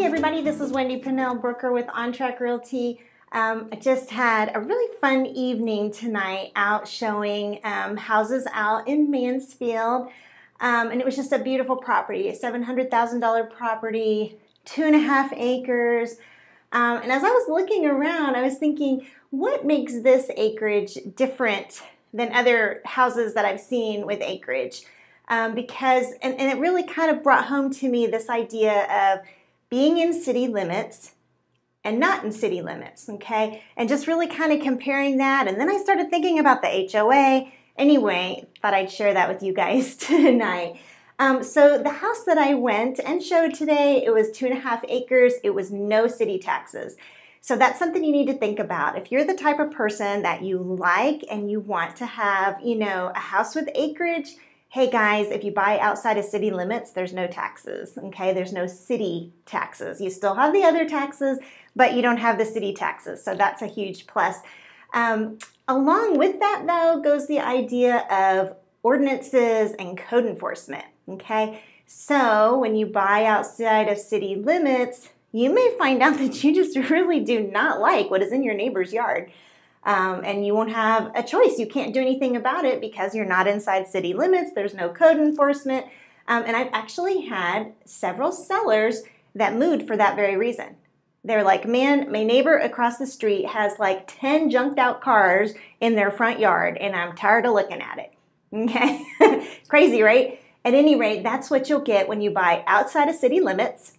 Hey everybody, this is Wendy Pennell Brooker with OnTrack Realty. Um, I just had a really fun evening tonight out showing um, houses out in Mansfield. Um, and it was just a beautiful property, a $700,000 property, two and a half acres. Um, and as I was looking around, I was thinking, what makes this acreage different than other houses that I've seen with acreage? Um, because, and, and it really kind of brought home to me this idea of being in city limits and not in city limits, okay? And just really kind of comparing that. And then I started thinking about the HOA. Anyway, thought I'd share that with you guys tonight. Um, so the house that I went and showed today, it was two and a half acres. It was no city taxes. So that's something you need to think about. If you're the type of person that you like and you want to have, you know, a house with acreage, hey guys, if you buy outside of city limits, there's no taxes, okay? There's no city taxes. You still have the other taxes, but you don't have the city taxes. So that's a huge plus. Um, along with that, though, goes the idea of ordinances and code enforcement, okay? So when you buy outside of city limits, you may find out that you just really do not like what is in your neighbor's yard. Um, and you won't have a choice. You can't do anything about it because you're not inside city limits. There's no code enforcement. Um, and I've actually had several sellers that moved for that very reason. They're like, man, my neighbor across the street has like 10 junked out cars in their front yard, and I'm tired of looking at it. Okay? Crazy, right? At any rate, that's what you'll get when you buy outside of city limits.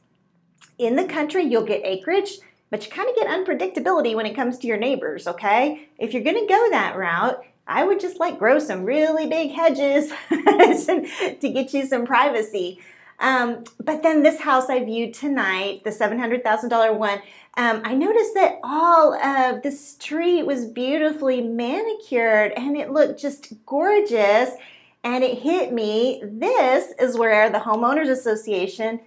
In the country, you'll get acreage but you kind of get unpredictability when it comes to your neighbors, okay? If you're gonna go that route, I would just like grow some really big hedges to get you some privacy. Um, but then this house I viewed tonight, the $700,000 one, um, I noticed that all of the street was beautifully manicured and it looked just gorgeous. And it hit me, this is where the Homeowners Association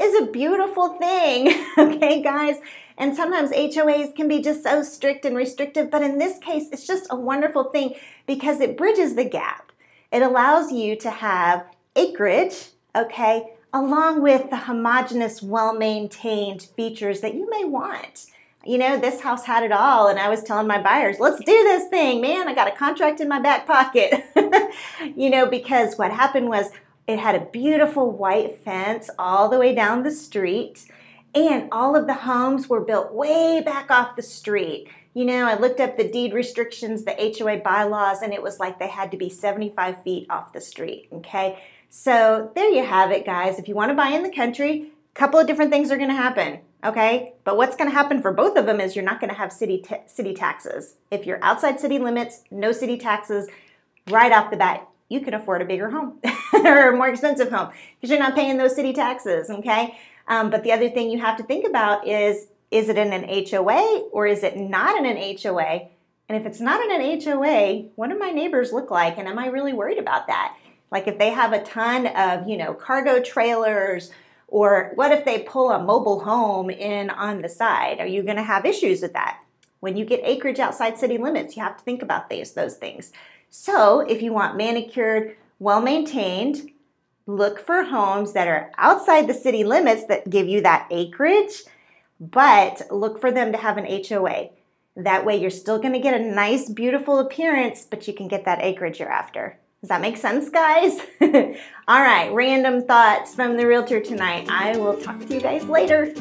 is a beautiful thing, okay, guys? And sometimes HOAs can be just so strict and restrictive, but in this case, it's just a wonderful thing because it bridges the gap. It allows you to have acreage, okay, along with the homogeneous, well maintained features that you may want. You know, this house had it all, and I was telling my buyers, let's do this thing, man. I got a contract in my back pocket. you know, because what happened was it had a beautiful white fence all the way down the street. And all of the homes were built way back off the street. You know, I looked up the deed restrictions, the HOA bylaws, and it was like they had to be 75 feet off the street. Okay. So there you have it, guys. If you want to buy in the country, a couple of different things are going to happen. Okay. But what's going to happen for both of them is you're not going to have city, city taxes. If you're outside city limits, no city taxes, right off the bat, you can afford a bigger home or a more expensive home because you're not paying those city taxes. Okay. Um, but the other thing you have to think about is is it in an HOA or is it not in an HOA? And if it's not in an HOA, what do my neighbors look like? And am I really worried about that? Like if they have a ton of, you know, cargo trailers, or what if they pull a mobile home in on the side? Are you going to have issues with that? When you get acreage outside city limits, you have to think about these those things. So if you want manicured, well maintained, look for homes that are outside the city limits that give you that acreage, but look for them to have an HOA. That way, you're still going to get a nice, beautiful appearance, but you can get that acreage you're after. Does that make sense, guys? All right, random thoughts from the realtor tonight. I will talk to you guys later.